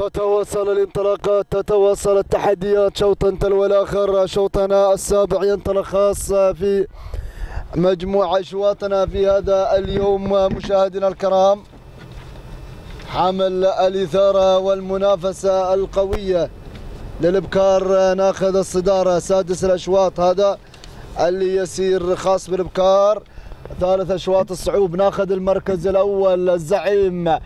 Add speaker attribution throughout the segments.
Speaker 1: تتواصل الانطلاقات تتواصل التحديات شوطا تلو الآخر شوطنا السابع ينطلق خاص في مجموع أشواطنا في هذا اليوم. مشاهدينا الكرام حامل الإثارة والمنافسة القوية للإبكار ناخذ الصدارة سادس الأشواط هذا اللي يسير خاص بالإبكار. ثالث أشواط الصعوب ناخذ المركز الأول الزعيم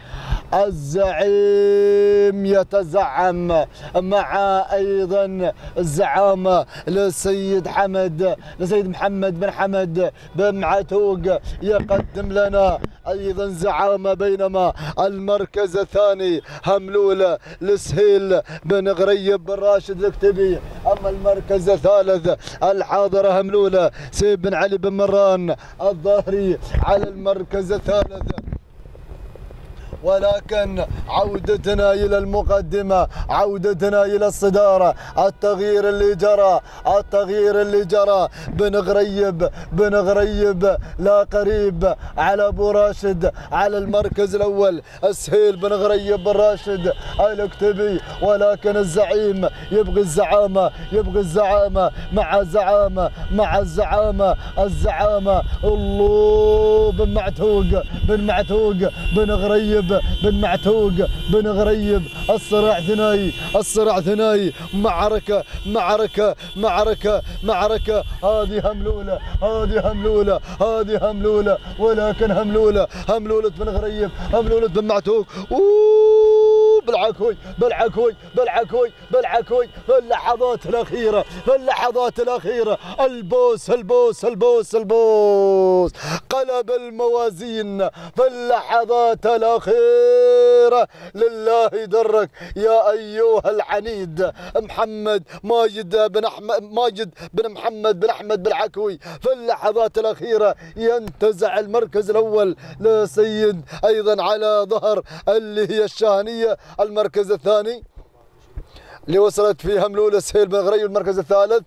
Speaker 1: الزعيم يتزعم. مع أيضا الزعامه للسيد حمد لسيد محمد بن حمد بن معتوق يقدم لنا أيضا زعامه بينما المركز الثاني هملوله لسهيل بن غريب بن راشد الكتبي أما المركز الثالث الحاضره هملولة سيد بن علي بن مران الظاهري على المركز الثالث. ولكن عودتنا إلى المقدمة عودتنا إلى الصدارة. التغيير اللي جرى التغيير اللي جرى. بن غريب بن غريب لا قريب. على أبو راشد على المركز الأول. السهيل بن غريب بن راشد الكتبي ولكن الزعيم يبغي الزعامة يبغي الزعامة. مع الزعامة مع الزعامة. الزعامة الله بن معتوق بن معتوق بن غريب. بن معتوق بن غريب الصراع ثنائي الصراع ثنائي. معركة معركة معركة معركة. هذه هملولة هذه هملولة هذه هملولة ولكن هملولة هملولة بن غريب هملولة بن معتوق. أوه! بالعكوي بالعكوي بالعكوي بالعكوي. في اللحظات الأخيرة في اللحظات الأخيرة. البوس البوس البوس البوس. قلب الموازين في اللحظات الأخيرة. لله درك يا أيها العنيد. محمد ماجد بن أحمد ماجد بن محمد بن أحمد بالعكوي في اللحظات الأخيرة ينتزع المركز الأول لسيد أيضا على ظهر اللي هي الشاهنية. المركز الثاني اللي وصلت فيه هملولة سهيل بن غريب المركز الثالث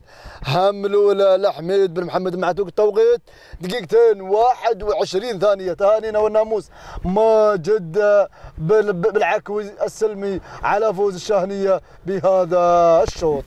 Speaker 1: هملولة لحميد بن محمد معتوق التوقيت. دقيقتين 21 ثانية. تهانينا والناموس. ماجد بالعكوي السلمي على فوز الشاهنية بهذا الشوط.